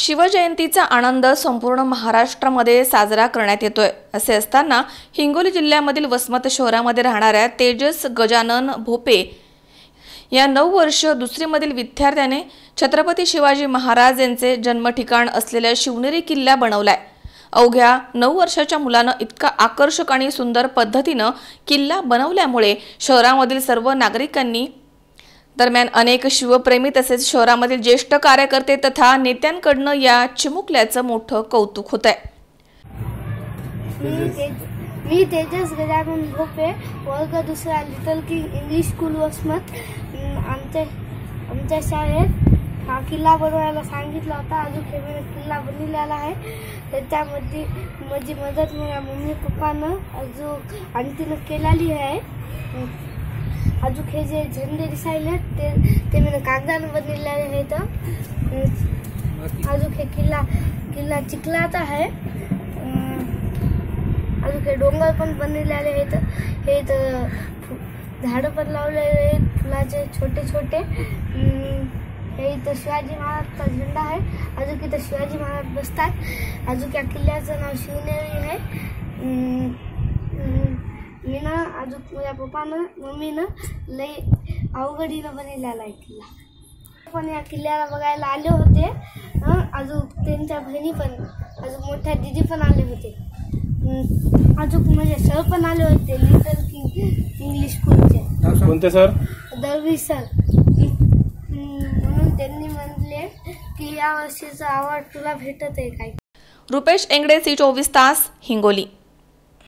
शिवजयंतीचा आनंद संपूर्ण महाराष्ट्रामध्ये साजरा करण्यात येतोय. असे असताना हिंगोली जिल्ह्यामधील वसमत शहरामध्ये राहणाऱ्या तेजस गजानन भोपे या नऊ वर्ष दुसरीमधील विद्यार्थ्याने छत्रपती शिवाजी महाराज यांचे जन्मठिकाण असलेल्या शिवनेरी किल्ला बनवलाय. अवघ्या नऊ वर्षाच्या मुलानं इतका आकर्षक आणि सुंदर पद्धतीनं किल्ला बनवल्यामुळे शहरामधील सर्व नागरिकांनी दरम्यान अनेक शिवप्रेमी तसेच शहरामधील ज्येष्ठ कार्यकर्ते तथा नेत्यांकडनं या चिमुकल्याचं मोठं कौतुक होत आहे मी तेज मी तेजस गजानन भोपे वर्ग दुसरा little king English school Vasmat. आमच्या आमच्या शाळेत हा किल्ला बनवायला सांगितला होता. अजून हे किल्ला बनलेला आहे. त्याच्यामध्ये माझी मदत माझ्या मम्मी पप्पानं अजून आणखीनं केलेली आहे. अजून हे जे झेंडे दिसायले ते ते मी कागदानं बनवलेले आहेत. अं, अजून हे किल्ला किल्ला चिखलाचा आहे. अं, अजून डोंगर पण बनलेले आहेत. हे इथं झाड झाडं पण लावलेले आहेत फुलाचे छोटे छोटे. हे इथं शिवाजी महाराजचा झेंडा आहे. अजून इथं शिवाजी महाराज बसतात. अजून या किल्ल्याचं नाव शिवनेरी आहे. मी ना अजून माझ्या पप्पानं मम्मीनं लई अवघडीनं बनवलेला आहे किल्ला. पण या किल्ल्याला बघायला आले होते हं, अजून त्यांच्या बहिणी पण अजून मोठ्या दिदी पण आले होते. अजून माझे सर पण आले होते लिटल किंग इंग्लिश स्कूलचे. कोणते सर? दळवी सर. म्हणून त्यांनी म्हणले की या वर्षीचा अवॉर्ड तुला भेटत आहे काय रुपेश एंगडे सी चोवीस तास हिंगोली.